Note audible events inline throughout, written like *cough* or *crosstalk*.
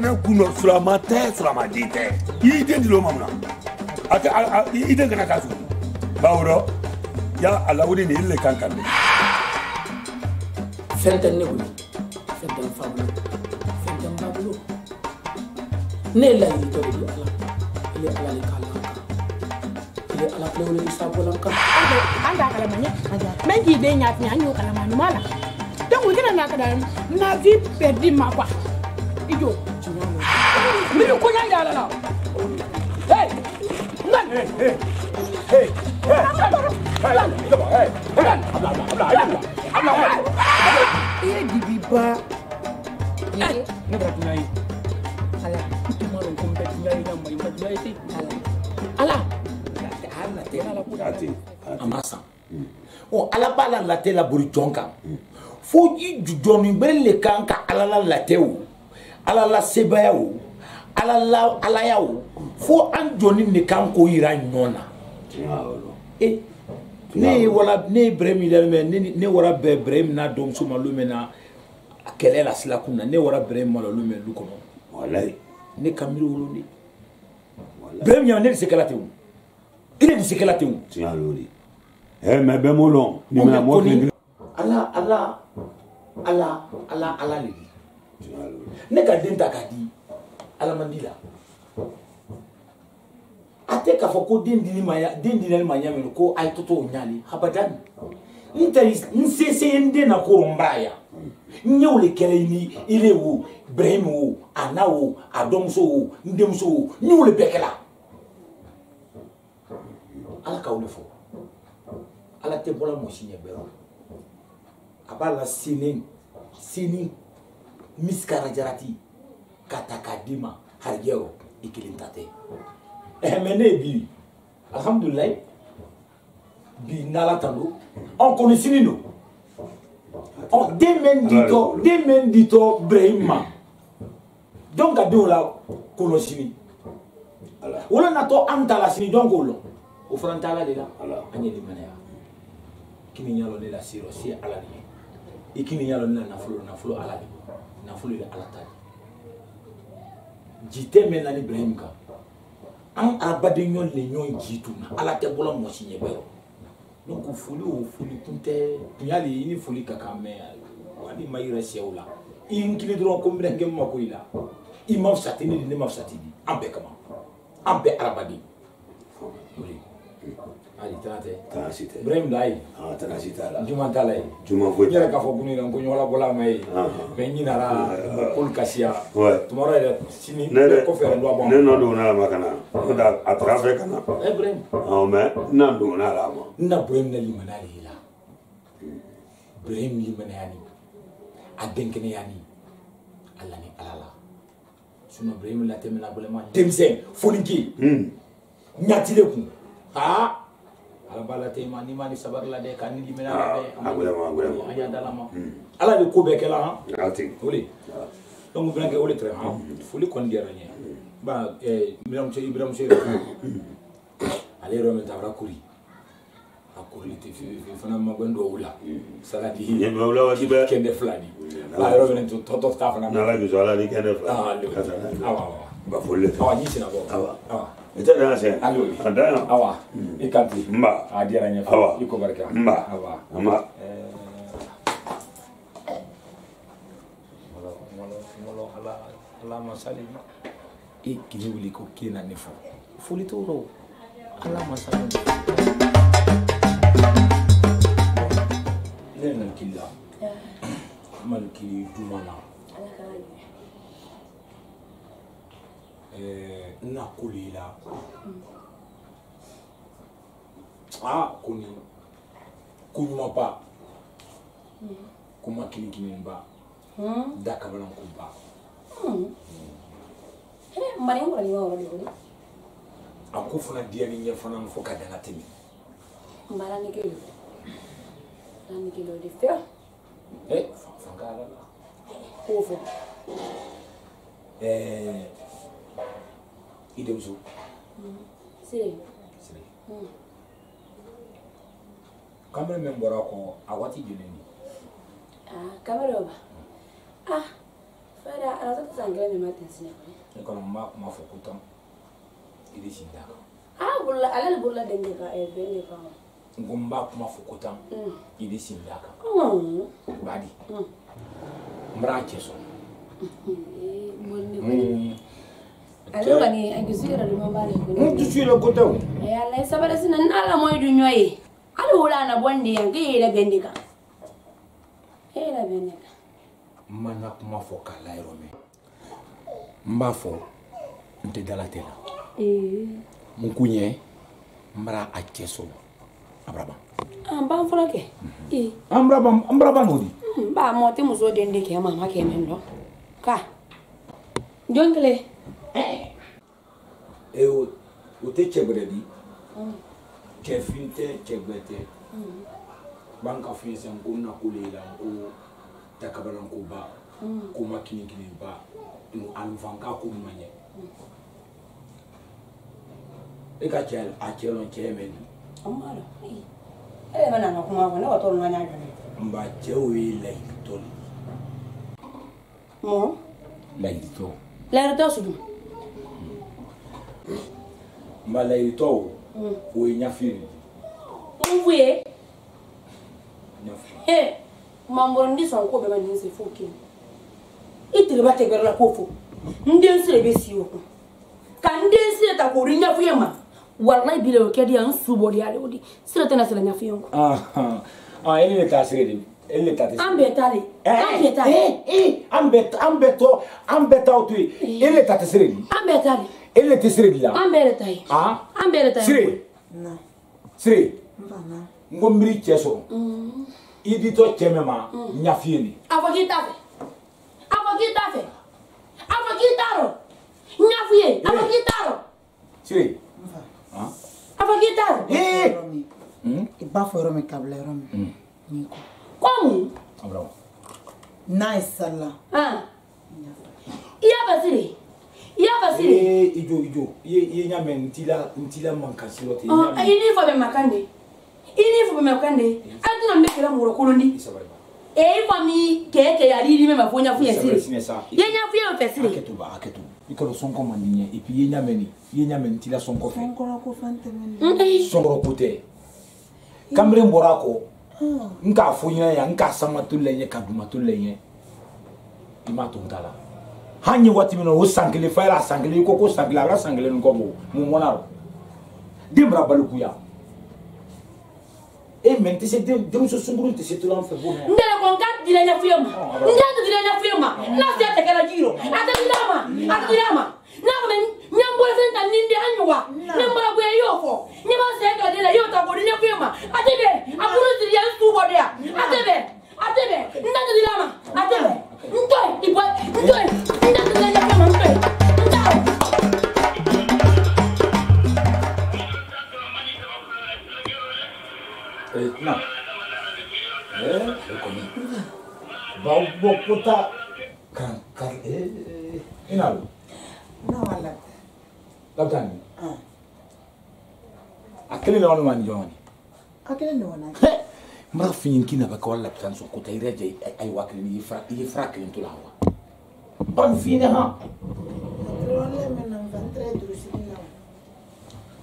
kɛnɛ kun dɔ surama tɛ suramaden tɛ i y'i den dilo ma mun na a tɛ i den kana k'a sugu bawo dɔ ya a lawuli nin i le kan kan de. fɛn tɛ ne bolo fɛn tɛ n fa bolo fɛn tɛ n ba bolo ne ye laɲini dɔ de di ala i ye ala de k'a la ye ala filɛ wele ni sabulan kan. an t'a kalama ɲɛ mɛ n k'i den ɲa fi an y'o kalama ɲuman na donc n kana na ka na na vie perdue ma quoi. Il hey, la ba ne Hey! Hey! Hey! a la la théo ala la sebaya o ala la alaya o fo an jɔnni de kan k'o yira ɲɔgɔn e, na ne ye wala ne ye bɛrɛ min lamɛn ne ne wara bɛɛ bɛrɛ min na dɔmuso ma lu mɛn na kɛlɛ la silakun na ne wara bɛrɛ min ma lu mɛn lu kɔnɔ walayi ne ka miiri wolo de bɛrɛ min ɲɛna ne bɛ se kɛla ten i ne eh, se kɛla ten o. ɛ mɛ bɛɛ m'o lɔn nin bɛna mɔgɔ kelen kelen. ala ala ala ala ala le. ye. ne ka den ta k'a di ala man di la a tɛ k'a fɔ ko den dili ma den dilali ma ɲa min ko a ye toto o ɲali abadan n tari n sese ye n den na ko n b'a ya n ɲɛw le kɛlɛ i ni ile wo ibrahim wo a na wo a dɔmuso wo n denmuso wo n y'o le bɛɛ kɛla ala k'aw le fɔ ala tɛ bɔla mɔsi ɲɛ bɛɛ a b'a la sinin sinin miskara jarati ka ta k'a ikilintate. Eh harijɛ o i kelen ta tɛ bi alihamudulilayi bi n'ala tando anw kɔni sini don demen dito demen dito ditɔ den bɛ n la sini wolo natɔ la sini o fana de la an kini nyalo ne la seyɔrɔ ala de i k'i min y'a lɔn bɛna nafolo nafolo ala de nafolo ye ala ta de ji tɛ mɛn na ni ibrahim kan an arabaden ɲɔgɔn le ɲɔgɔn ji tun na ala tɛ bɔla mɔsi ɲɛ bɛɛ donc foli o foli kun tɛ tunya de i ni foli ka kan mɛ hali ma yɛrɛ sɛw la i n kelen dɔrɔn ko n bɛna kɛ n mako i la i ma fisa ten ne de ne ma fisa ten de an bɛɛ kama an bɛɛ arabaden Hali si tɛ. Ibrahim bila ye. Aa tana si t'a la. Juma t'a la ye. Juma foyi t'a la. N yɛrɛ k'a fɔ ko ne ko ɲɔgɔnla bɔla ma Ne nɔ donna a ma ka na. N'o tɛ a taara fɛ ka na. Ɛ Ibrahim. Awɔ mɛ n na donna a la a ma. Ala ni Ala la. Sinɔn Ibrahim latɛmɛna balima denmisɛn foniki. Ɲatile kun. ala bala te ma ni ma ni de kan ni mena ah, be angula ma angula ma anya dala ma hmm. ala de ko kala ha ati wuli donc bien que wuli tre ha fuli hmm. kon dira nya hmm. ba eh miram che ibram che ale ro men tabra kuri akuri te fi fi fana ma gwendo wula saladi ne ma wula wa dibe kende flani ba ro men to to ta fana na la bi zo ala ni kende flani ah awa awa ba folle awa ni sina bo awa awa Itu da ase alori ada awa hmm. ikanti mba adira nyefa awa iko barka mba awa mba alama sali ala kini wuli ko kina ne fɔ foli t'o rɔ ala ma sali ne malu kiri la maliki duman na Eh, nakulila nnakukulira hmm. ah, kuni kunyuma ba hmm. kumakinikinini ba hmm? dakabala nkuba mbanengulani wawolo doli akufuna diyani ɲɛ fana fo ka danga tɛmɛ mbaranigelo ranigelo de few eh, fankaala la kofo eh, i denmuso sire min bɔra a kɔ a waati joli ni kamara ba ah fada arajo tɛ san kelen min ma tɛnsi ne kɔni ne kɔni n b'a kuma fɔ ko tɔn i de si da kan ah bolola ale de bolola den de kan bɛn de kan n ko n b'a kuma fɔ ko tan i de si da kan b'a di n b'a cɛ sɔrɔ mori ne ale kɔni eh, oh a kisi yɛrɛ dama b'a la kɔni. n dusu yɛrɛ ko tɛ o. ɛɛ ala ye sabali sinɛ n'ala mɔyi dun ɲɔ ye hali wula a na bɔ nin de yan k'e yɛrɛ bɛ nin de kan e yɛrɛ bɛ nin de kan. n ma n ka kuma fɔ k'a la yɔrɔ mɛn n b'a fɔ n tɛ dala tɛ la. Eh. n kun ɲɛ n bara a cɛ sɔrɔ a bara ban. an ah, mhm. eh. ah, b'an furakɛ. an bara ban an bara ban n'o di. Hmm, n b'a mɔ tɛ muso den de kɛ maa ma kɛ min dɔn ka jɔn kelen. e o tɛ cɛbɛrɛ di cɛfin mm. tɛ cɛbɛ tɛ mm. b'an ka fiyɛ sisan ko na ko le la ko dakabalankoba mm. ko ma kinikiniba alufanka ko ma ɲɛ e ka cɛ a cɛ lɔn cɛ mɛ ni. Eh, na kuma fɔ ne ka t'olu ma ɲa jɔ ne. nba cɛw ye layidu de ye. mun. layidu tɔ. sugu malaitɔwo mm. woe nyafiri mvue mambolo ndi sɔn ko bɛɛ ma nin se fo kini i teriba tɛ gbɛrɛ la ko fo n den sire bɛ si o kun ka n den sire ta k'o di ɲɛfɔ ma walayi bi la o kɛ di yan n su bɔ de y'ale o di sire tɛna sira ɲɛfɔ ye n kun. ɔn e ni ne taa sire de e ni ne taa tɛ sire. an bɛɛ ta de eh, an bɛɛ ta de. Eh, eh, an bɛɛ an bɛɛ tɔ an bɛɛ taw to yen e ni ne ta tɛ sire de. an bɛɛ ta de e ne tɛ siri dilan an bɛɛ de ta ye an bɛɛ de ta ye siri siri n ko n biri cɛ sɔrɔ mm. i ditɔ cɛ mɛ ma ɲafi mm. ye nin a fɔ k'i t'a fɛ a fɔ k'i t'a fɛ a fɔ k'i t'a rɔ ɲafi ye a fɔ k'i t'a rɔ siri a fɔ k'i t'a rɔ hmm? i b'a fɔ yɔrɔ min kabila yɔrɔ min nin hmm. kɔ ko mun n'a ye salila i y'a bɛ siri Eh, i oh, y'a fasile i jo i jo i ye ɲa mɛn n t'i la n t'i la mankan si lɔ ten i n'i fa bɛ mankan de i n'i fa bɛ mankan de hali tɛna n bɛ kɛlɛ mɔgɔ kolon di e fa mi kɛ kɛ a di di mɛ ma fo ɲa f'u ye siri i ye ɲa f'u ye fɛ siri hakɛ to ba hakɛ to i kalo sɔnkɔ man di ɲɛ et puis i ye ɲa mɛn nin i ye ɲa mɛn n t'i la sɔnkɔ fɛ sɔnkɔrɔ ko fɛn tɛmɛnen sɔnkɔrɔ ko tɛ kanbere bɔra a kɔ n k'a fo ɲɛna yan n k'a sama toli la ɲɛ ka duma toli la ɲɛ i m'a to n ta la. an ye waati min na o san kelen fa yɛrɛ a san kelen i ko ko san kelen a bɛna san kelen nin kɔ bɔ mun mɔna rɔ den bɛna balikuya e mɛ n tɛ se denmuso sunkurun tɛ se to an ko n ka dira ɲɛfɔ ye ma ah, n ka n'a se tɛ kɛra ji rɔ a ah. tɛ dira ma a tɛ dira n'a ko mɛ ɲɛ n bolo fɛn ta ni n den an ɲɔgɔn ne n bɔra bonya i ne b'a sɛgɛn ka den y'o ta k'o di ɲɛfɔ ye ma a tɛ bɛn su kɔ de وتا كان كان إيه هنا إيه، آه. لو نو لا لا تاني آه أكلنا وانا ما نجواني أكلنا وانا مرة في يمكن بك ولا بتنسوا كنت يرجع أي واكل يفرق يفرق ينتو لهوا بان فينا ها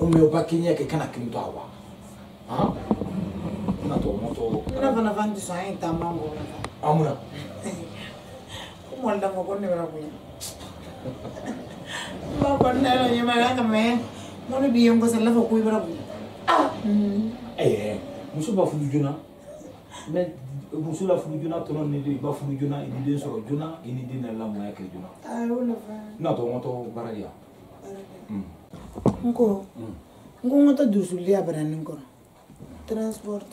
أمي وباكينيا كي كان أكل ينتو هوا ها أنا تو مو تو أنا فانا فاندي سعين تامانغو أمنا *laughs* kwanda mo konne wala kuya ma konne lo nyima *laughs* la kame mo no biyo ngo sala fo kuy wala kuya ah mm. eh, eh muso ba fulu jona mais muso la fulu jona tono ni de ba fulu jona ni de so jona ni de na la mo ya kre jona ah wala fa na to mo to baradia ngo ngo ngo to dusulia barani ngo transport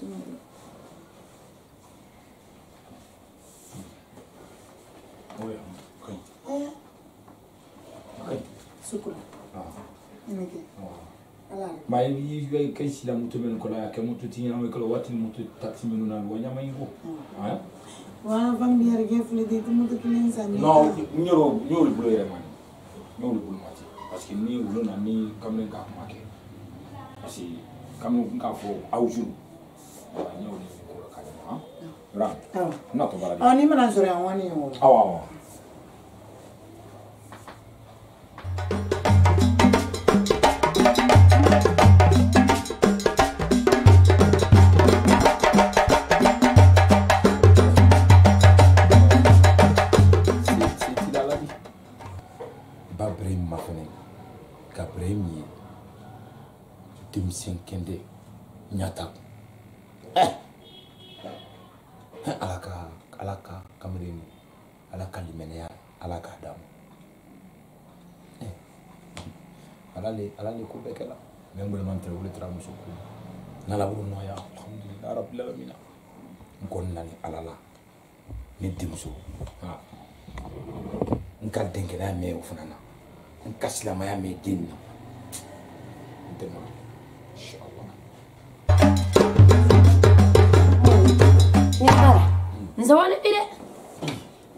뭐야? 그. 아야. 그. 수쿠라. 아. 이렇게. ma kai sila mutu men kola ya ke mutu tinya na kola wati mutu taksi menu na wanya mai go ha wa bang biar ge fule de mutu kilen sa ni no nyoro nyoro bulo ya mani nyoro bulo ma ti parce que ni wulo na ni kamne ka ma ke parce que kamne ka fo au jour wa nyoro Ram. Oh. Not over. Oh, ni mana sura wani yo. Awa awa. de ala ni ko bɛɛ kɛla mɛ n bolima tɛrɛ wele tɛra muso ko n'ala bolo nɔgɔya alhamdulilahi rabilalamina n kɔni na ni ala la ne denmuso n ka denkɛnɛya mɛn o fana na n ka silamaya mɛn den na n tɛmɛ inshallah ne kara n zawale bi dɛ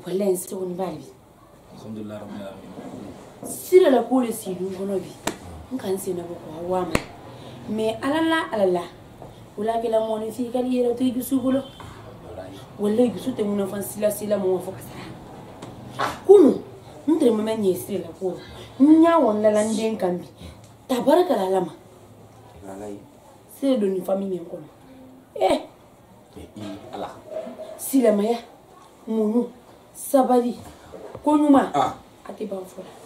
wallahi n sitogoni bali bi alhamdulilahi rabilalamina sira la ko le sidun kɔnɔ bi n ka n senna bɔ kɔ wa ma mɛ ala la ala la o la kɛla mɔgɔninfin e i ka di yɛrɛ o tɛ gusu bolo walayi e gusu tɛ munafan sila sila mɔgɔ fɔ ka sara kunu n tɛmɛ bɛ ɲɛ sira la ko n y'a wɔn lala n den kan bi tabara ka e. Eh! ala ma se don nin fami min kɔnɔ eh ala silamɛya muɲu sabali ko ɲuman ah. a tɛ ban fɔlɔ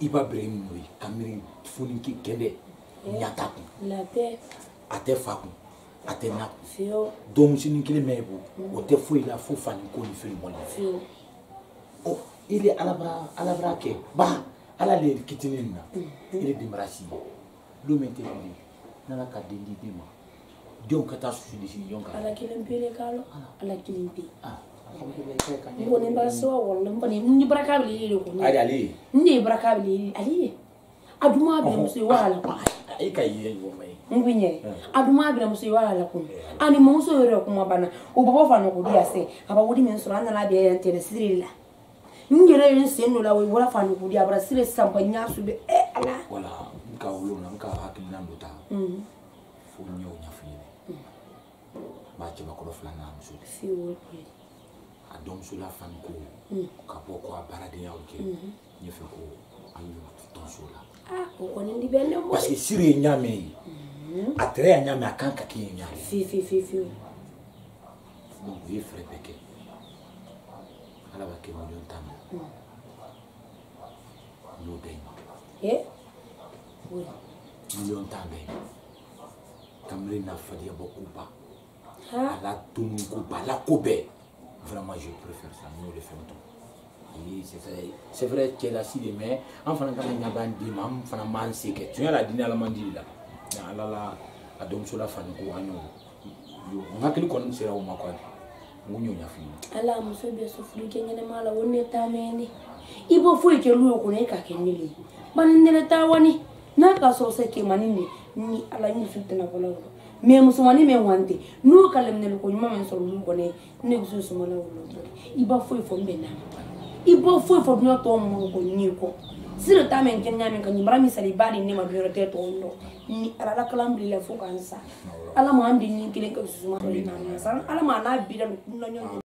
i b'a bɛrɛ min n'o ye ka miiri foni k'i kɛlɛ eh, ɲata kun a tɛ fa kun a tɛ na kun dɔnmusinin kelen mɛn e bolo mm. o tɛ foyi la fo fani ko ni fɛn bɔlen ɔ i bɛ alabara alabara kɛ ba ala de ye kitinin nin na mm. i de denbara si ye don min tɛ wuli n'ala ka den di den ma denw ka taa susu de sigi ɲɔgɔn kan ala kelen pe de k'a ah. la ala kelen pe n kɔni bara sewa wɔlɔ n kɔni ni baraka bɛ lili kɔni ayi ale ye n de ye baraka bɛ lili ale ye wala ayi ah, e ka ye ɲɔgɔn ye n bɛ ɲɛ a duma bɛ wala kun eh. ani mɔmuso yɛrɛ kuma banna o bɛ bɔ fana se a bɛ wuli min sɔrɔ an nana bɛn siri la n yɛrɛ ye n la wala fani ko di a siri sisan ba ɲa su eh, ala wala n ka wolo la n ka hakilina dɔ ta fo n y'o ɲɛfɔ i ye a dɔmuso la fani ko mm. ka bɔ ko a baaradenyaw kɛ mm-hmm. ne fɛ ko an y'o tɔnso la ah, o kɔni di bɛ ne mɔ parce que siri ye ɲaamɛ ye mm-hmm. a tɛrɛ y'a ɲaamɛ a kan ka kɛ ye ɲaamɛ fiyefiyefiyewu donc u ye fɛɛrɛ bɛɛ kɛ ala b'a kɛ miliyɔn tan ma mm. n y'o bɛɛ ma e? miliyɔn tan bɛɛ ma kamalen n'a fadenya bɔ ko ba ah. a la tunu ko ba a la ko bɛɛ vraiment je préfère ça nous le faisons c'est vrai cɛlasi de mais an fana kana ɲaga an den ma an fana m'an se kɛ tiɲɛ la diinɛ ala man di la mɛ ala la a denmuso la fani ko an y'o n hakili kɔni sera o ma quoi n ko n y'o ɲɛf'i ye. ala muso bɛ so furu kɛ ɲɛnɛma la o ne ta mɛn ne i b'o foyi kɛ n'u ye kɔnɔ e k'a kɛ ne le ye bani ne ta wani n'a ka sɔrɔ se kɛmani de ni ala ni su tɛna bɔla o la. mɛ musomani mɛ wante n'u ka laminɛli ko ɲuman mɛ sɔrɔ mun kɔnɔ ne bɛ se sumala wolo i b'a foyi fɔ n bɛ na i b'a foyi fɔ dunuya tɔw mɔgɔ ko ni kɔ siri ta mɛ kɛnɛya mɛ ka ɲumara misali ba de ne ma dɔwɛrɛ tɛ tɔw dɔn ni ala kalan bilila fo k'an sa ala ma an de ni kelen ka susuma ala ma n'a bira ɲɔgɔn